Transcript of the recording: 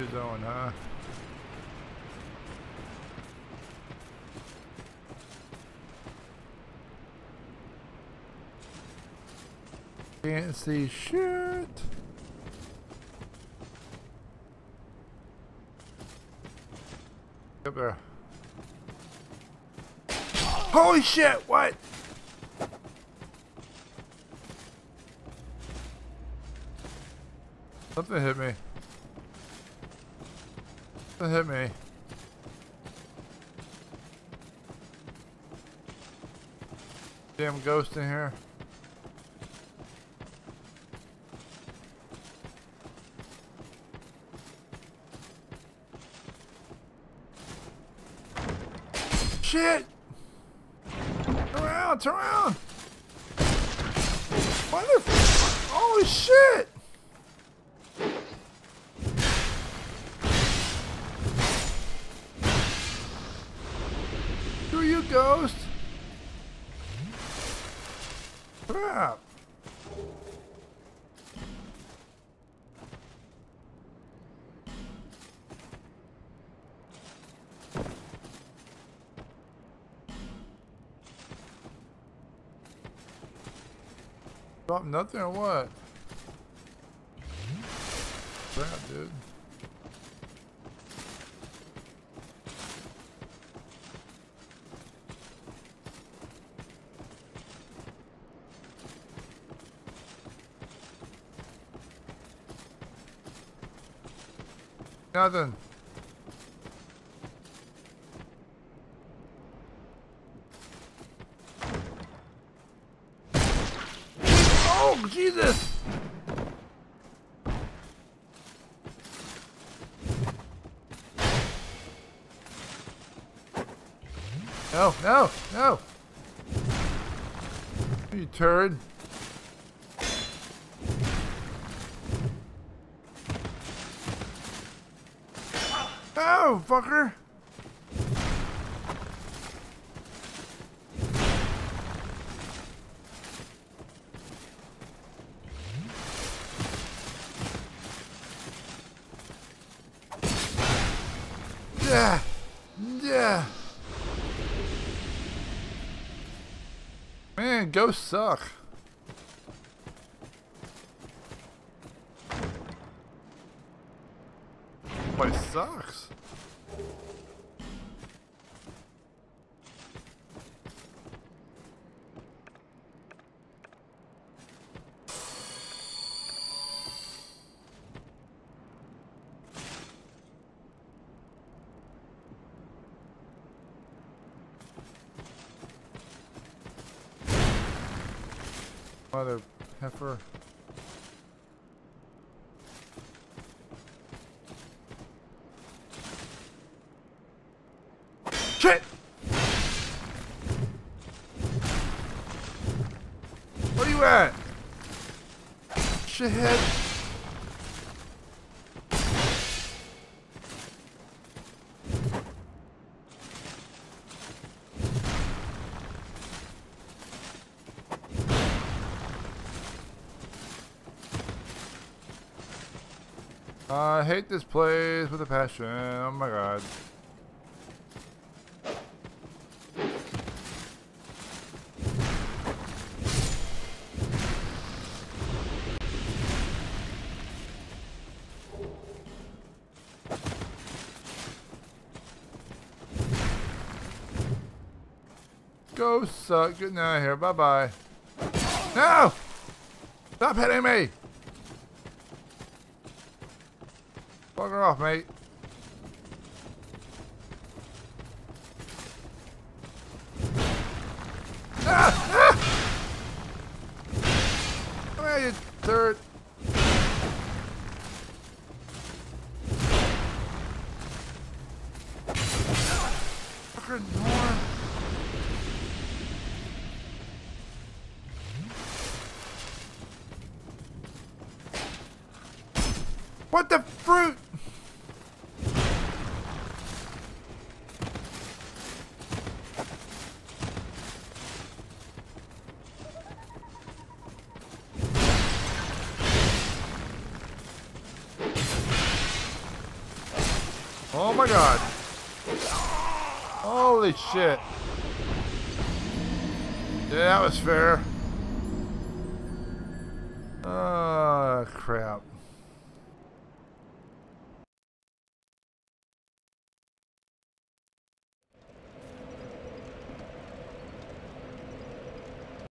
Own, huh? Can't see shit. Up there. Holy shit, what? Something hit me. Something hit me. Damn ghost in here. Shit! Turn around, turn around! What Holy shit! Ghost? Crap. Nothing or what? Crap, dude. Nothing. Oh, Jesus! No, no, no! You turd. Oh, fucker! Yeah, yeah. Man, ghosts suck. Place sucks. Mother heifer. Shit! Where you at? Shithead. I hate this place with a passion. Oh my god. Go suck. Getting out of here. Bye bye. No! Stop hitting me! Bugger off, mate. Ah! Ah! Come here, you turd. What the fruit? Oh my god. Holy shit. Yeah, that was fair. Oh, crap.